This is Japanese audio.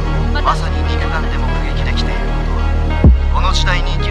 まさに肉眼で目撃できていることはこの時代に